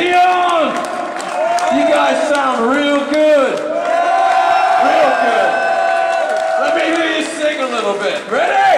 Leon! You guys sound real good. Real good. Let me hear you sing a little bit. Ready?